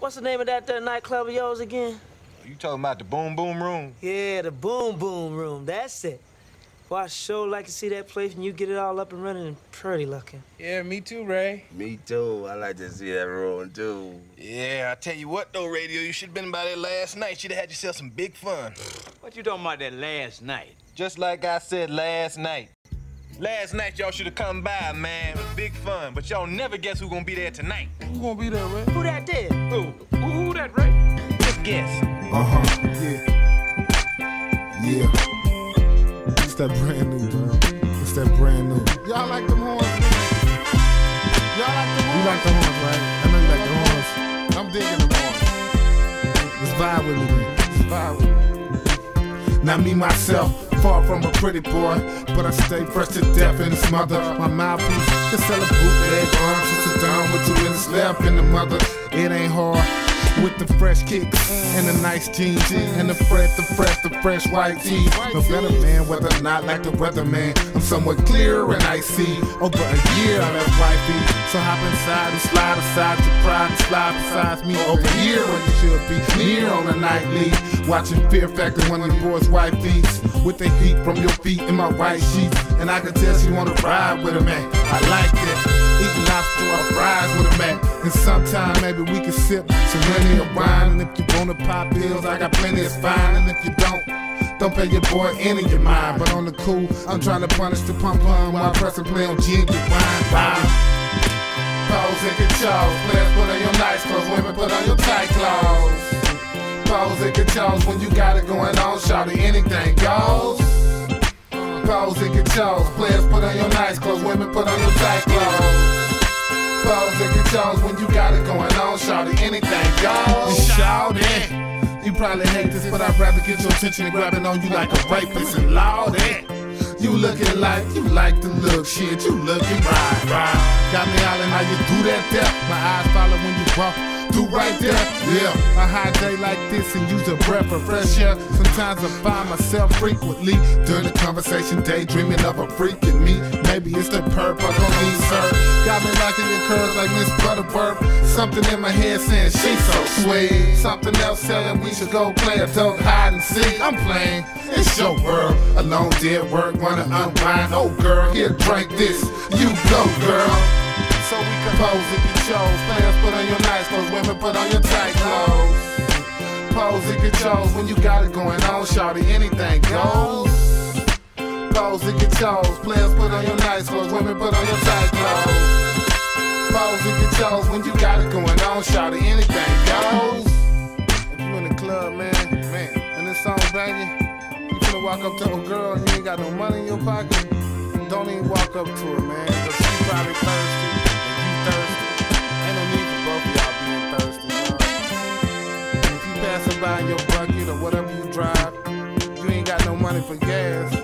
What's the name of that, that nightclub of yours again? You talking about the Boom Boom Room? Yeah, the Boom Boom Room. That's it. Well, I sure like to see that place when you get it all up and running and pretty looking. Yeah, me too, Ray. Me too. I like to see that room too. Yeah, I tell you what though, Radio, you should have been by there last night. You should have had yourself some big fun. What you talking about that last night? Just like I said last night. Last night y'all should have come by, man. It was big fun. But y'all never guess who gonna be there tonight. Who gonna be there, Ray? Who that did? Who? Who, who that, Ray? Just guess. Uh-huh. Yeah. Yeah. It's that brand new, bro. It's that brand new. Y'all like them horns, man? Y'all like them horns? You like the horns, right? I know you like the horns. I'm digging them horns. Let's vibe with me, man. Let's vibe with me. Now me myself, far from a pretty boy, but I stay fresh to death in his mother. My mouthpiece can sell a bootleg arm sit down with you in the slap in the mother. It ain't hard. With the fresh kicks and the nice jeans and the fresh, the fresh, the fresh white tees. No better man, whether or not like the weather man. I'm somewhat clear and icy. Over a year I left wifey, so hop inside and slide aside your pride and slide beside me over here when you should be near on a nightly. Watching Fear Factor, one of the boys' white beats with the heat from your feet in my white sheets, and I can tell she wanna ride with a man. I like that. Eating lobster or And sometime maybe we can sip some plenty of wine. And if you wanna pop pills, I got plenty, it's fine. And if you don't, don't pay your boy any of your mind. But on the cool, I'm trying to punish the pump pum while pressing play on G and get wine. Bye. Pose and controls. Players put on your nice clothes, women put on your tight clothes. Pose and controls when you got it going on, shawty, anything goes. Pose and controls. Players put on your nice clothes, women put on your tight clothes. Pose and controls when you got it going on, shawty, anything goes. Shawty, you probably hate this, but I'd rather get your attention and grabbing on you like a rapist and loudly. You looking like you like the look, shit. You looking right, right. Got me hollering how you do that there. My eyes follow when you walk right there. Yeah, a hot day like this and use a breath of fresh air. Sometimes I find myself frequently during the conversation, daydreaming of a freak in me. Maybe it's the purple on me, sir. Got me locking your curves like Miss Butterworth. Something in my head saying she's so sweet. Something else telling we should go play a adult hide and seek. I'm playing. It's your world. Alone did work, wanna unwind. Oh girl, here drink this. You go, girl. So we compose if you chose. Players clothes, women put on your tight clothes. Pose you chose when you got it going on, shawty, anything goes. Pose you chose. Players put on your nice clothes, women put on your tight clothes. Pose you chose when you got it going on, shawty, anything goes. If you in the club, man, man, and this song banging, you finna walk up to a girl and you ain't got no money in your pocket. Don't even walk up to her, man, cause she probably thirsty and you thirsty. Drive, you ain't got no money for gas,